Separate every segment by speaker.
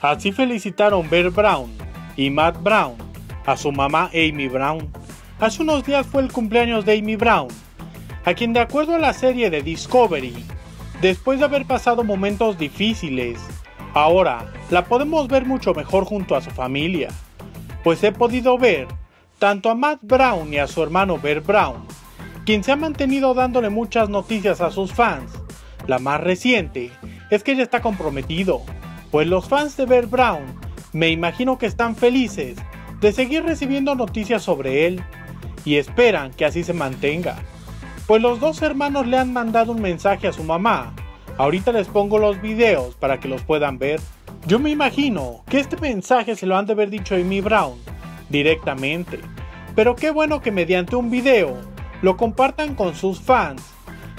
Speaker 1: Así felicitaron Bear Brown y Matt Brown a su mamá Amy Brown. Hace unos días fue el cumpleaños de Amy Brown, a quien de acuerdo a la serie de Discovery, después de haber pasado momentos difíciles, ahora la podemos ver mucho mejor junto a su familia, pues he podido ver tanto a Matt Brown y a su hermano Bear Brown, quien se ha mantenido dándole muchas noticias a sus fans. La más reciente es que ya está comprometido, pues los fans de Bear Brown me imagino que están felices de seguir recibiendo noticias sobre él y esperan que así se mantenga. Pues los dos hermanos le han mandado un mensaje a su mamá. Ahorita les pongo los videos para que los puedan ver. Yo me imagino que este mensaje se lo han de haber dicho Amy Brown directamente. Pero qué bueno que mediante un video lo compartan con sus fans,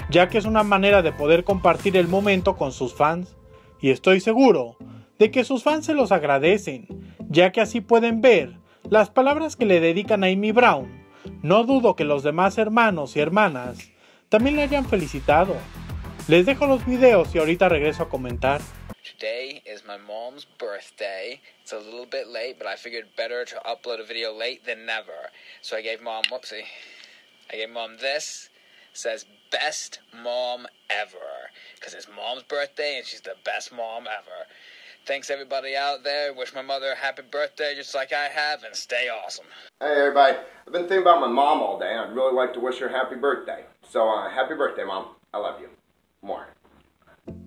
Speaker 1: ya que es una manera de poder compartir el momento con sus fans. Y estoy seguro de que sus fans se los agradecen, ya que así pueden ver las palabras que le dedican a Amy Brown. No dudo que los demás hermanos y hermanas también le hayan felicitado. Les dejo los videos y ahorita regreso a comentar.
Speaker 2: Today is my mom's birthday. It's a little bit late, but I figured better to upload a video late than never. So I gave mom, whoopsie, I gave mom this. Says best mom ever. Because it's mom's birthday and she's the best mom ever. Thanks everybody out there. Wish my mother a happy birthday just like I have and stay awesome.
Speaker 3: Hey everybody, I've been thinking about my mom all day and I'd really like to wish her a happy birthday. So uh, happy birthday mom. I love you. More.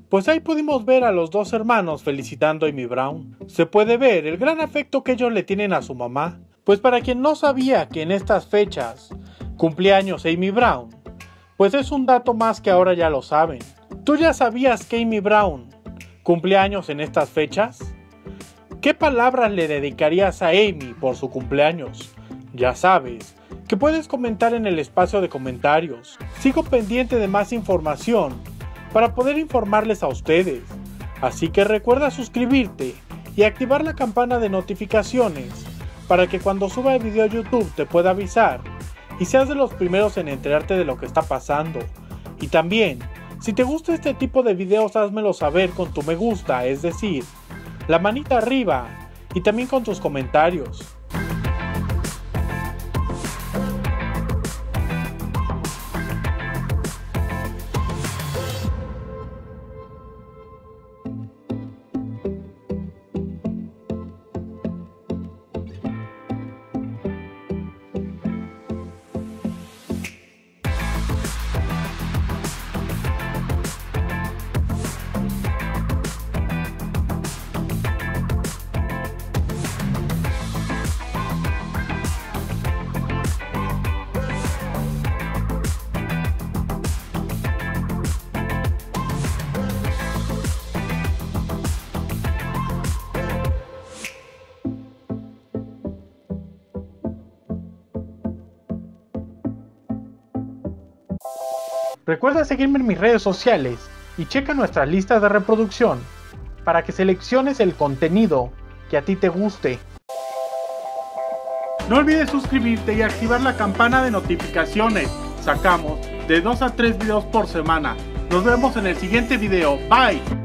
Speaker 1: Pues ahí pudimos ver a los dos hermanos felicitando a Amy Brown. Se puede ver el gran afecto que ellos le tienen a su mamá. Pues para quien no sabía que en estas fechas cumpleaños Amy Brown, pues es un dato más que ahora ya lo saben. ¿Tú ya sabías que Amy Brown cumpleaños en estas fechas? ¿Qué palabras le dedicarías a Amy por su cumpleaños? Ya sabes que puedes comentar en el espacio de comentarios. Sigo pendiente de más información para poder informarles a ustedes. Así que recuerda suscribirte y activar la campana de notificaciones para que cuando suba el video a YouTube te pueda avisar y seas de los primeros en enterarte de lo que está pasando. Y también si te gusta este tipo de videos, házmelo saber con tu me gusta, es decir, la manita arriba y también con tus comentarios. Recuerda seguirme en mis redes sociales y checa nuestras listas de reproducción para que selecciones el contenido que a ti te guste. No olvides suscribirte y activar la campana de notificaciones. Sacamos de 2 a 3 videos por semana. Nos vemos en el siguiente video. Bye.